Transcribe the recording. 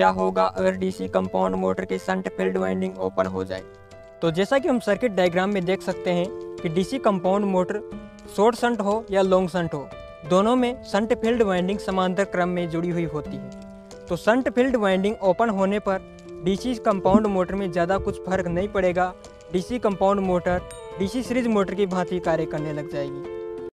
क्या होगा अगर डीसी कंपाउंड मोटर की संट फ़ील्ड वाइंडिंग ओपन हो जाए? तो जैसा कि हम सर्किट डायग्राम में देख सकते हैं कि DC compound motor short shunt हो या लॉन्ग संट हो, दोनों में संट फ़ील्ड वाइंडिंग समांतर क्रम में जुड़ी हुई होती है। तो संट फ़ील्ड वाइंडिंग ओपन होने पर डीसी कंपाउंड मोटर में ज़्यादा कुछ फ़र्क नहीं पड़ेगा। DC compound motor DC series motor की भांति कार्य करने लग जाएगी।